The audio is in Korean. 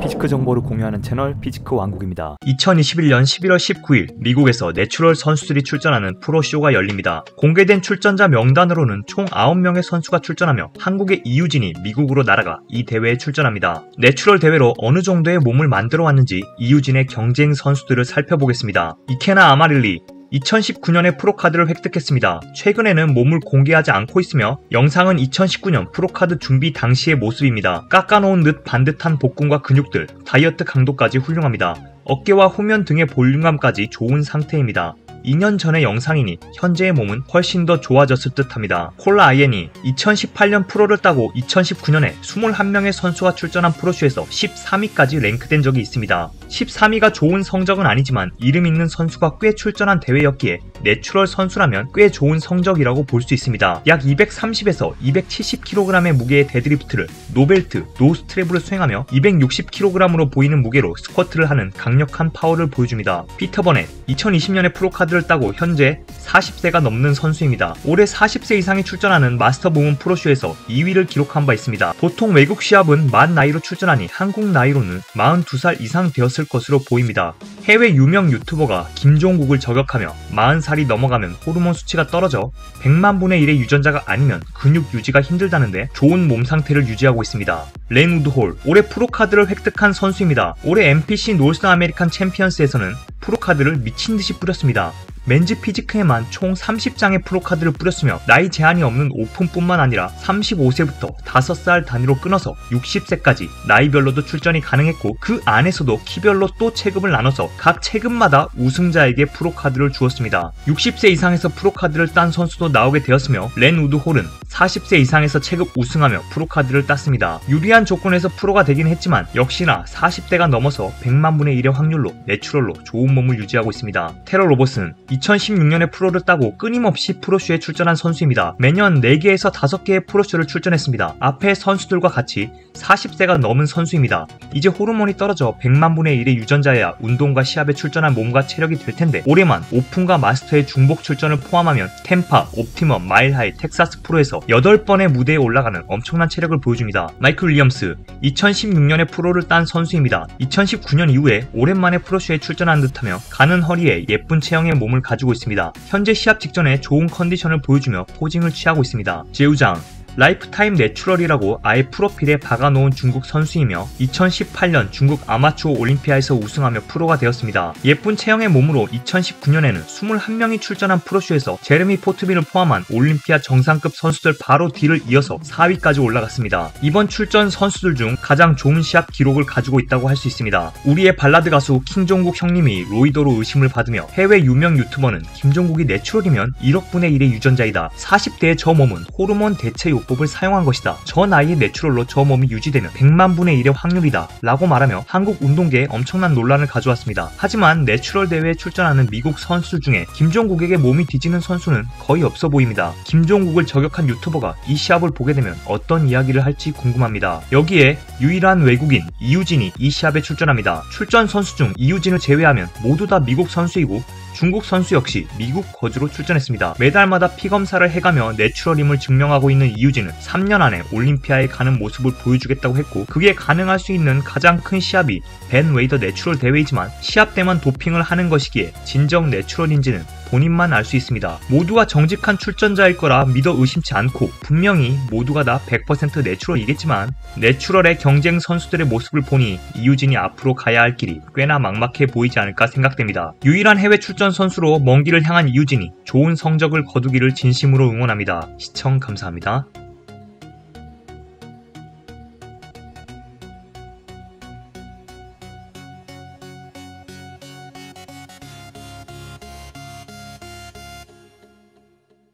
physique 정보를 공유하는 채널 physique 왕국입니다. 2021년 11월 19일 미국에서 내추럴 선수들이 출전하는 프로쇼가 열립니다. 공개된 출전자 명단으로는 총 9명의 선수가 출전하며 한국의 이유진이 미국으로 날아가 이 대회에 출전합니다. 내추럴 대회로 어느 정도의 몸을 만들어 왔는지 이유진의 경쟁 선수들을 살펴보겠습니다. 이케나 아마릴리, 2019년에 프로카드를 획득했습니다. 최근에는 몸을 공개하지 않고 있으며 영상은 2019년 프로카드 준비 당시의 모습입니다. 깎아놓은 듯 반듯한 복근과 근육들, 다이어트 강도까지 훌륭합니다. 어깨와 후면 등의 볼륨감까지 좋은 상태입니다. 2년 전의 영상이니 현재의 몸은 훨씬 더 좋아졌을 듯 합니다. 콜라 아이엔이 2018년 프로를 따고 2019년에 21명의 선수가 출전한 프로쇼에서 13위까지 랭크된 적이 있습니다. 13위가 좋은 성적은 아니지만 이름 있는 선수가 꽤 출전한 대회였기에 내추럴 선수라면 꽤 좋은 성적이라고 볼 수 있습니다. 약 230에서 270kg의 무게의 데드리프트를 no belt, no strap으로 수행하며 260kg으로 보이는 무게로 스쿼트를 하는 강력한 파워를 보여줍니다. 피터 버넷 2020년에 프로카드를 따고 현재 40세가 넘는 선수입니다. 올해 40세 이상이 출전하는 마스터 부문 프로쇼에서 2위를 기록한 바 있습니다. 보통 외국 시합은 만 나이로 출전하니 한국 나이로는 42살 이상 되었을 것으로 보입니다. 해외 유명 유튜버가 김종국을 저격하며 40 살이 넘어가면 호르몬 수치가 떨어져 100만 분의 1의 유전자가 아니면 근육 유지가 힘들다는데 좋은 몸 상태를 유지하고 있습니다. 렌 우드홀 올해 프로카드를 획득한 선수입니다. 올해 NPC North American Champions에서는 프로카드를 미친듯이 뿌렸습니다. men's physique에만 총 30장의 프로카드를 뿌렸으며 나이 제한이 없는 오픈뿐만 아니라 35세부터 5살 단위로 끊어서 60세까지 나이별로도 출전이 가능했고 그 안에서도 키별로 또 체급을 나눠서 각 체급마다 우승자에게 프로카드를 주었습니다. 60세 이상에서 프로카드를 딴 선수도 나오게 되었으며 렌 우드 홀은 40세 이상에서 체급 우승하며 프로카드를 땄습니다. 유리한 조건에서 프로가 되긴 했지만 역시나 40대가 넘어서 100만 분의 1의 확률로 내추럴로 좋은 몸을 유지하고 있습니다. 테러 로봇은 2016년에 프로를 따고 끊임없이 프로쇼에 출전한 선수입니다. 매년 4개에서 5개의 프로쇼를 출전했습니다. 앞에 선수들과 같이 40세가 넘은 선수입니다. 이제 호르몬이 떨어져 100만 분의 1의 유전자여야 운동과 시합에 출전한 몸과 체력이 될 텐데 올해만 오픈과 마스터의 중복 출전을 포함하면 템파, 옵티멈, 마일하이, 텍사스 프로에서 8번의 무대에 올라가는 엄청난 체력을 보여줍니다. 마이클 윌리엄스 2016년에 프로를 딴 선수입니다. 2019년 이후에 오랜만에 프로쇼에 출전한 듯하며 가는 허리에 예쁜 체형의 몸을 가지고 있습니다. 현재 시합 직전에 좋은 컨디션을 보여주며 posing을 취하고 있습니다. 제우장 lifetime natural이라고 아예 프로필에 박아놓은 중국 선수이며 2018년 중국 아마추어 올림피아에서 우승하며 프로가 되었습니다. 예쁜 체형의 몸으로 2019년에는 21명이 출전한 프로쇼에서 제르미 포트빈을 포함한 올림피아 정상급 선수들 바로 뒤를 이어서 4위까지 올라갔습니다. 이번 출전 선수들 중 가장 좋은 시합 기록을 가지고 있다고 할 수 있습니다. 우리의 발라드 가수 킹종국 형님이 roider로 의심을 받으며 해외 유명 유튜버는 김종국이 내추럴이면 1억 분의 1의 유전자이다. 40대의 저 몸은 호르몬 대체 요 요법을 사용한 것이다. 저 나이에 내추럴로 저 몸이 유지되면 100만 분의 1의 확률이다. 라고 말하며 한국 운동계에 엄청난 논란을 가져왔습니다. 하지만 내추럴 대회에 출전하는 미국 선수 중에 김종국에게 몸이 뒤지는 선수는 거의 없어 보입니다. 김종국을 저격한 유튜버가 이 시합을 보게 되면 어떤 이야기를 할지 궁금합니다. 여기에 유일한 외국인 이유진이 이 시합에 출전합니다. 출전 선수 중 이유진을 제외하면 모두 다 미국 선수이고 중국 선수 역시 미국 거주로 출전했습니다. 매달마다 피검사를 해가며 내추럴임을 증명하고 있는 이유진은 3년 안에 올림피아에 가는 모습을 보여주겠다고 했고 그게 가능할 수 있는 가장 큰 시합이 벤 웨이더 내추럴 대회이지만 시합 때만 도핑을 하는 것이기에 진정 내추럴인지는 본인만 알 수 있습니다. 모두가 정직한 출전자일 거라 믿어 의심치 않고 분명히 모두가 다 100% 내추럴이겠지만 내추럴의 경쟁 선수들의 모습을 보니 이유진이 앞으로 가야 할 길이 꽤나 막막해 보이지 않을까 생각됩니다. 유일한 해외 출전 선수로 먼 길을 향한 이유진이 좋은 성적을 거두기를 진심으로 응원합니다. 시청 감사합니다.